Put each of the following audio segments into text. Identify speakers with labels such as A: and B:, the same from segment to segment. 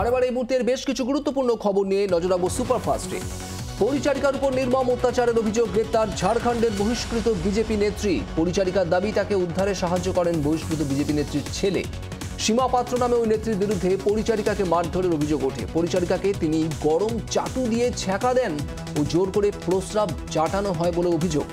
A: আর এবার এই মুহূর্তের বেশ কিছু গুরুত্বপূর্ণ খবর নিয়ে নজর রাখব সুপারফাস্টে। পরিচারিকার উপর নির্মম অত্যাচারের অভিযোগ, গ্রেপ্তার ঝাড়খণ্ডের বহিষ্কৃত বিজেপি নেত্রী। পরিচারিকার দাবি, তাকে উদ্ধারে সাহায্য করেন বহিষ্কৃত বিজেপি নেত্রীর ছেলে। সীমা পাত্র নামে ওই নেত্রীর বিরুদ্ধে পরিচারিকাকে মারধরের অভিযোগ ওঠে। পরিচারিকাকে তিনি গরম চাটু দিয়ে ছ্যাঁকা দেন ও জোর করে প্রস্রাব চাটানো হয় বলে অভিযোগ।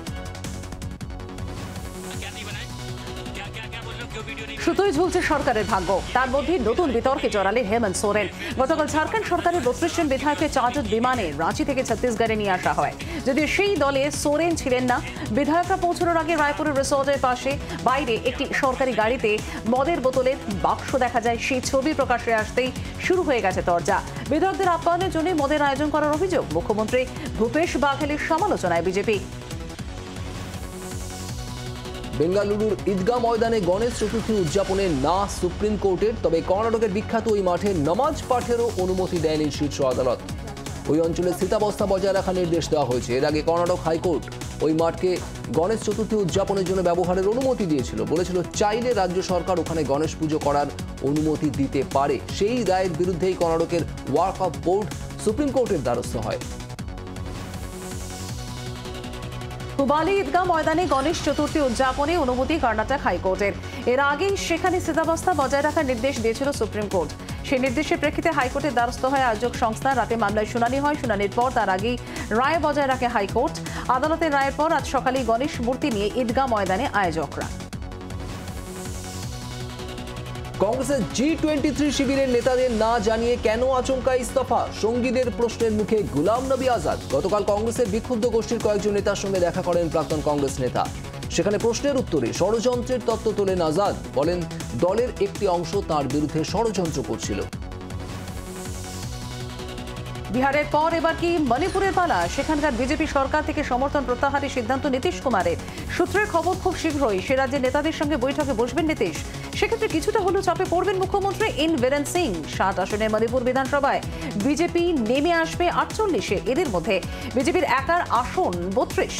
B: সুতোই ঝুলছে সরকারের ভাগ্য। তার মধ্যে নতুন বিতর্কে জড়ালেন হেমন্ত সোরেন। গতকাল ঝাড়খণ্ড সরকারের বত্রিশ জন বিধায়ককে চার্টার্ড বিমানে রাঁচি থেকে ছত্তিশগড়ে নিয়ে আসা হয়। যদিও সেই দলে সোরেন ছিলেন না, বিধায়করা পৌঁছানোর আগে রায়পুরের রিসোর্টের পাশে বাইরে একটি সরকারি গাড়িতে মদের বোতলের বাক্স দেখা যায়। সেই ছবি প্রকাশ্যে আসতেই শুরু হয়ে গেছে তরজা। বিধায়কদের আপ্যায়নের জন্য মদের আয়োজন করার অভিযোগ। মুখ্যমন্ত্রী ভূপেশ বাঘেলের সমালোচনায় বিজেপি।
A: বেঙ্গালুরুর ঈদগাহ ময়দানে গণেশ চতুর্থী উদযাপনে না সুপ্রিম কোর্টের, তবে কর্ণাটকের বিখ্যাত ওই মাঠে নামাজ পাঠেরও অনুমতি দেয়নি শীর্ষ আদালত। ওই অঞ্চলে স্থিতাবস্থা বজায় রাখার নির্দেশ দেওয়া হয়েছে। এর আগে কর্ণাটক হাইকোর্ট ওই মাঠকে গণেশ চতুর্থী উদযাপনের জন্য ব্যবহারের অনুমতি দিয়েছিল। বলেছিল, চাইলে রাজ্য সরকার ওখানে গণেশ পুজো করার অনুমতি দিতে পারে। সেই রায়ের বিরুদ্ধেই কর্ণাটকের ওয়ার্ক অফ বোর্ড সুপ্রিম কোর্টের দ্বারস্থ হয়।
B: হুবালি ঈদগাহ ময়দানে গণেশ চতুর্থী উদযাপনে অনুমতি কর্ণাটক হাইকোর্টের। এর আগেই সেখানে স্থিতাবস্থা বজায় রাখার নির্দেশ দিয়েছিল সুপ্রিম কোর্ট। সেই নির্দেশের প্রেক্ষিতে হাইকোর্টের দ্বারস্থ হয় আয়োজক সংস্থা। রাতে মামলায় শুনানি হয়। শুনানির পর তার আগেই রায় বজায় রাখে হাইকোর্ট। আদালতের রায়ের পর আজ সকালেই গণেশ মূর্তি নিয়ে ঈদগাহ ময়দানে আয়োজকরা।
A: কংগ্রেসের জি টোয়েন্টি থ্রি শিবিরের নেতাদের না জানিয়ে কেন আচমকা ইস্তফা? সঙ্গীদের প্রশ্নের মুখে গুলাম নবী আজাদ। গতকাল কংগ্রেসের বিক্ষুব্ধ গোষ্ঠীর কয়েকজন নেতার সঙ্গে দেখা করেন প্রাক্তন কংগ্রেস নেতা। সেখানে প্রশ্নের উত্তরে ষড়যন্ত্রের তত্ত্ব তোলেন আজাদ। বলেন, দলের একটি অংশ তার বিরুদ্ধে ষড়যন্ত্র করছিল।
B: বিহারের পর এবার কি মণিপুরের পালা? সেখানকার বিজেপি সরকার থেকে সমর্থন প্রত্যাহারের সিদ্ধান্ত নীতিশ কুমারের। সূত্রের খবর খুব শীঘ্রই সে রাজ্যের নেতাদের সঙ্গে বৈঠকে বসবেন নীতিশ। সেক্ষেত্রে কিছুটা হলেও চাপে পড়বেন মুখ্যমন্ত্রী ইন বীরেন সিং। ষাট আসনে মণিপুর বিধানসভায় বিজেপি নেমে আসবে আটচল্লিশে। এদের মধ্যে বিজেপির একার আসন বত্রিশ।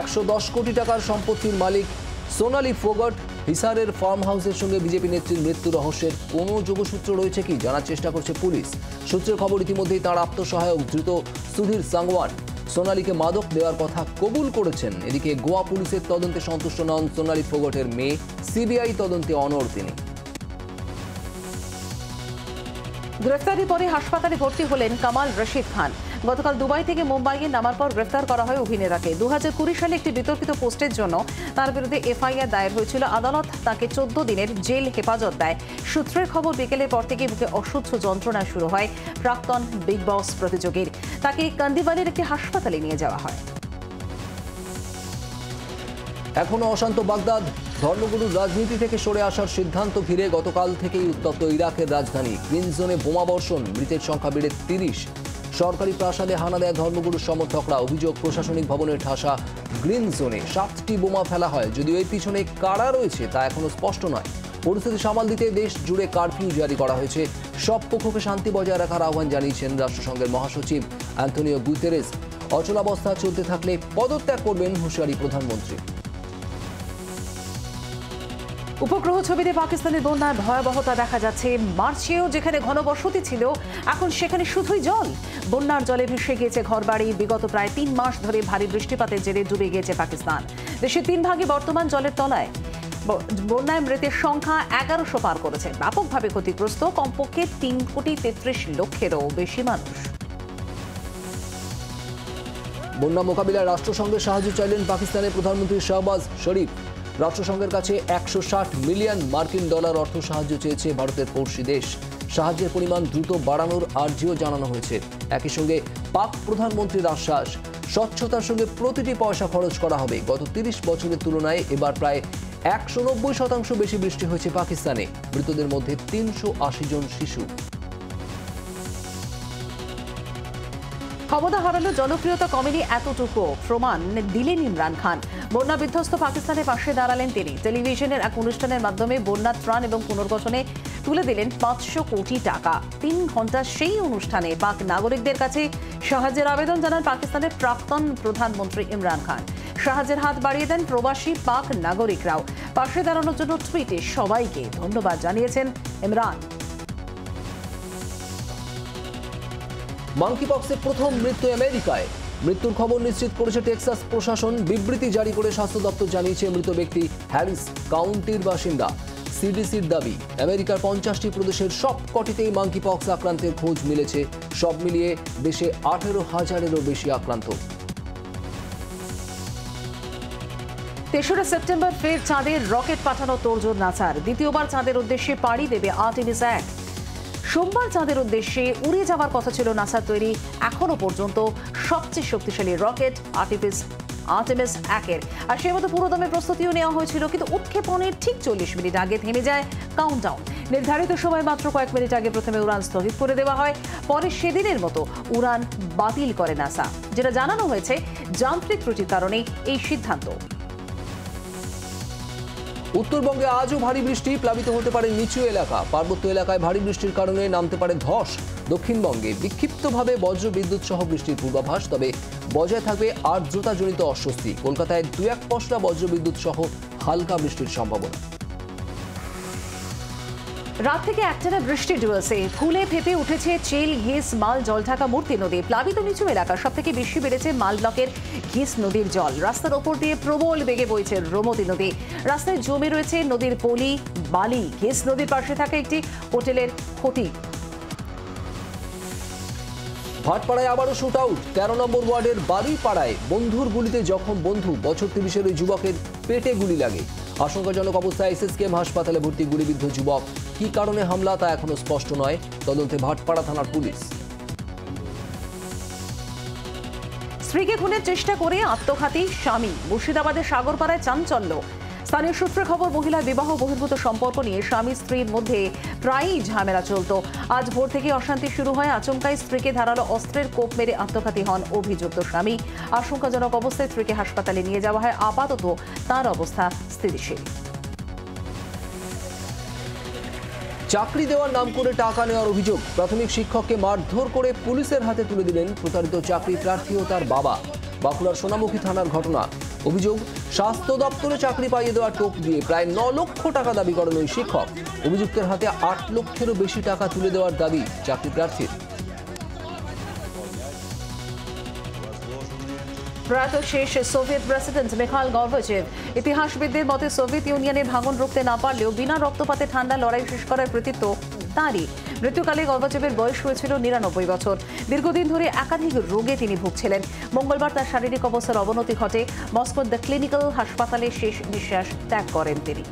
A: একশো দশ কোটি টাকার সম্পত্তির মালিক সোনালী ফোগট হিসারের ফার্ম হাউসের সঙ্গে বিজেপি নেত্রীর মৃত্যু রহস্যের কোনো যোগসূত্র রয়েছে কি? জানার চেষ্টা করছে পুলিশ। সূত্রের খবর, ইতিমধ্যেই তার আত্মসহায়ক ধৃত সুধীর সাংওয়ান সোনালীকে মাদক দেওয়ার কথা কবুল করেছেন। এদিকে গোয়া পুলিশের তদন্তে সন্তুষ্ট নন সোনালী ফোগটের মেয়ে, সিবিআই তদন্তে অনর তিনি।
B: গ্রেফতারি পরে হাসপাতালে ভর্তি হলেন কামাল রশিদ খান। গতকাল দুবাই থেকে মুম্বাইয়ে নামার পর গ্রেফতার করা হয় অভিনেতাকে। দু সালে একটি বিতর্কিত পোস্টের জন্য তার বিরুদ্ধে এফআইআর দায়ের হয়েছিল। আদালত তাকে চোদ্দ দিনের জেল হেফাজত দেয়। সূত্রের খবর, বিকেলের পর থেকে বুকে অসহ্য যন্ত্রণা শুরু হয় প্রাক্তন বিগ বস প্রতিযোগীর। তাকে কান্দিবালির একটি হাসপাতালে নিয়ে যাওয়া হয়।
A: এখনও অশান্ত বাগদাদ। ধর্মগুরুর রাজনীতি থেকে সরে আসার সিদ্ধান্ত ঘিরে গতকাল থেকেই উত্তপ্ত ইরাকের রাজধানী গ্রিন জোনে বোমাবর্ষণ মৃতের সংখ্যা বেড়ে তিরিশ। সরকারি প্রাসাদে হানা দেয় ধর্মগুরুর সমর্থকরা। অভিযোগ, প্রশাসনিক ভবনের ঠাসা গ্রিন জোনে সাতটি বোমা ফেলা হয়। যদিও এর পিছনে কারা রয়েছে তা এখনও স্পষ্ট নয়। পরিস্থিতি সামাল দিতে দেশ জুড়ে কারফিউ জারি করা হয়েছে। সব পক্ষকে শান্তি বজায় রাখার আহ্বান জানিয়েছেন রাষ্ট্রসংঘের মহাসচিব অ্যান্থনিও গুতেরেস। অচলাবস্থা চলতে থাকলে পদত্যাগ করবেন হুঁশিয়ারি প্রধানমন্ত্রী।
B: উপগ্রহ ছবিতে পাকিস্তানের বন্যার ভয়াবহতা দেখা যাচ্ছে। মার্চেও যেখানে ঘনবসতি ছিল, এখন সেখানে শুধুই জল। বন্যার জলে ভেসে গিয়েছে ঘরবাড়ি। বিগত প্রায় তিন মাস ধরে ভারী বৃষ্টিপাতের জেরে ডুবে গিয়েছে পাকিস্তান। দেশের তিন ভাগে বর্তমান জলের তলায়। বন্যায় মৃতের সংখ্যা এগারোশো পার করেছে। ব্যাপকভাবে ক্ষতিগ্রস্ত কমপক্ষে তিন কোটি তেত্রিশ লক্ষেরও বেশি মানুষ।
A: বন্যা মোকাবিলায় রাষ্ট্রসংঘের সাহায্য চাইলেন পাকিস্তানের প্রধানমন্ত্রী শাহবাজ শরীফ। রাষ্ট্রসংঘের কাছে একশো ষাট মিলিয়ন মার্কিন ডলার অর্থ সাহায্য চেয়েছে ভারতের পড়শি দেশ। সাহায্যের পরিমাণ দ্রুত বাড়ানোর আর্জিও জানানো হয়েছে। একই সঙ্গে পাক প্রধানমন্ত্রীর আশ্বাস স্বচ্ছতার সঙ্গে প্রতিটি পয়সা খরচ করা হবে। গত তিরিশ বছরের তুলনায় এবার প্রায় একশো নব্বই শতাংশ বেশি বৃষ্টি হয়েছে পাকিস্তানে। মৃতদের মধ্যে তিনশো আশি জন শিশু।
B: ক্ষমতা হারালো জনপ্রিয়তা কমেনি এতটুকু। প্রমাণ, দিলেন ইমরান খান। বন্যা বিধ্বস্ত পাকিস্তানের পাশে দাঁড়ালেন তিনি। টেলিভিশনের এক অনুষ্ঠানের মাধ্যমে বন্যা ত্রাণ এবং পুনর্গঠনে তুলে দিলেন পাঁচশো কোটি টাকা। তিন ঘণ্টা সেই অনুষ্ঠানে পাক নাগরিকদের কাছে সাহায্যের আবেদন জানান পাকিস্তানের প্রাক্তন প্রধানমন্ত্রী ইমরান খান। সাহায্যের হাত বাড়িয়ে দেন প্রবাসী পাক নাগরিকরাও। পাশে দাঁড়ানোর জন্য টুইটে সবাইকে ধন্যবাদ জানিয়েছেন ইমরান।
A: মাঙ্কিপক্সের প্রথম মৃত্যু আমেরিকায়। মৃত্যুর খবর নিশ্চিত করেছে টেক্সাস প্রশাসন। বিবৃতি জারি করে স্বাস্থ্য দপ্তর জানিয়েছে মৃত ব্যক্তি হ্যারিস কাউন্টির বাসিন্দা। সিডিসির দাবি, আমেরিকার পঞ্চাশটি প্রদেশের সব কটিতেই মাঙ্কিপক্স আক্রান্তের খোঁজ মিলেছে। সব মিলিয়ে দেশে আঠেরো হাজারেরও বেশি আক্রান্ত।
B: তেসরা সেপ্টেম্বর ফের চাঁদের রকেট পাঠানো তোড়জোড় নাচার। দ্বিতীয়বার চাঁদের উদ্দেশ্যে পাড়ি দেবে আর্টিমিস এক সোমবার চাঁদের উদ্দেশ্যে উড়ে যাওয়ার কথা ছিল নাসার তৈরি এখনও পর্যন্ত সবচেয়ে শক্তিশালী রকেট আর্টিমিস আর্টেমিস একের। আর সে মতো পুরোদমে প্রস্তুতিও নেওয়া হয়েছিল, কিন্তু উৎক্ষেপণের ঠিক চল্লিশ মিনিট আগে থেমে যায় কাউন্টডাউন নির্ধারিত সময় মাত্র কয়েক মিনিট আগে প্রথমে উড়ান স্থগিত করে দেওয়া হয়, পরে সেদিনের মতো উড়ান বাতিল করে নাসা, যেটা জানানো হয়েছে যান্ত্রিক ত্রুটির কারণেই এই সিদ্ধান্ত।
A: উত্তরবঙ্গে আজও ভারী বৃষ্টি প্লাবিত হতে পারে নিচু এলাকা। পার্বত্য এলাকায় ভারী বৃষ্টির কারণে নামতে পারে ধস। দক্ষিণবঙ্গে বিক্ষিপ্তভাবে বজ্র বিদ্যুৎ সহ বৃষ্টির পূর্বাভাস, তবে বজায় থাকবে আর্দ্রতাজনিত অস্বস্তি। কলকাতায় দু এক পশলা বজ্র বিদ্যুৎ সহ হালকা বৃষ্টির সম্ভাবনা।
B: রাত থেকে একটানা বৃষ্টি ডুয়েছে ফুলে ফেপে উঠেছে চেল ঘিস মাল জল ঢাকা মূর্তি নদী। প্লাবিত নিচু এলাকা সব থেকে বেশি বেড়েছে মাল ব্লকের ঘিস নদীর জল। রাস্তার ওপর দিয়ে প্রবল বেগে বইছে রোমতি নদী। রাস্তায় জমে রয়েছে নদীর পলি, বালি। ঘিস নদীর পাশে থাকা একটি হোটেলের ক্ষতি।
A: ভাটপাড়ায় আবারও শুট আউট তেরো নম্বর ওয়ার্ডের বাড়ি পাড়ায় বন্ধুর গুলিতে জখম বন্ধু। বছর তিরিশের ওই যুবকের পেটে গুলি লাগে। আশঙ্কাজনক অবস্থায় এসএসকেএম হাসপাতালে ভর্তি গুলিবিদ্ধ যুবক। কি কারণে হামলা তা এখনও স্পষ্ট নয়। তদন্তে ভাটপাড়া থানার পুলিশ।
B: স্ত্রীকে খুনের চেষ্টা করে আত্মঘাতী স্বামী। মুর্শিদাবাদের সাগরপাড়ায় চাঞ্চল্য। স্থানীয় সূত্রে খবর, মহিলার বিবাহ বহির্ভূত সম্পর্ক নিয়ে স্বামী স্ত্রীর মধ্যে প্রায়ই ঝামেলা চলত। আজ ভোর থেকে অশান্তি শুরু হয়। আচমকায় স্ত্রীকে ধারালো অস্ত্রের কোপ মেরে আত্মঘাতী হন অভিযুক্ত স্বামী। আশঙ্কাজনক অবস্থায় স্ত্রীকে হাসপাতালে নিয়ে যাওয়া হয়। আপাতত তার অবস্থা স্থিতিশীল।
A: চাকরি দেওয়ার নাম করে টাকা নেওয়ার অভিযোগ। প্রাথমিক শিক্ষককে মারধর করে পুলিশের হাতে তুলে দিলেন প্রতারিত চাকরি প্রার্থী ও তার বাবা। বাঁকুড়ার সোনামুখী থানার ঘটনা। অভিযোগ, স্বাস্থ্য দপ্তরে চাকরি পাইয়ে দেওয়া টোপ দিয়ে প্রায় ন লক্ষ টাকা দাবি করেন ওই শিক্ষক। অভিযুক্তের হাতে আট লক্ষেরও বেশি টাকা তুলে দেওয়ার দাবি চাকরি প্রার্থীর।
B: প্রয়াত শেষ সোভিয়েত প্রেসিডেন্ট মেখাল গর্ভচেব ইতিহাসবিদদের মতে সোভিয়েত ইউনিয়নের ভাঙন রুখতে না পারলেও বিনা রক্তপাতে ঠান্ডা লড়াই শেষ করার কৃতিত্ব তাঁরই। মৃত্যুকালে গর্ভচেবের বয়স হয়েছিল নিরানব্বই বছর। দীর্ঘদিন ধরে একাধিক রোগে তিনি ভুগছিলেন। মঙ্গলবার তার শারীরিক অবস্থার অবনতি ঘটে। মস্কোর দ্য ক্লিনিক্যাল হাসপাতালে শেষ নিঃশ্বাস ত্যাগ করেন তিনি।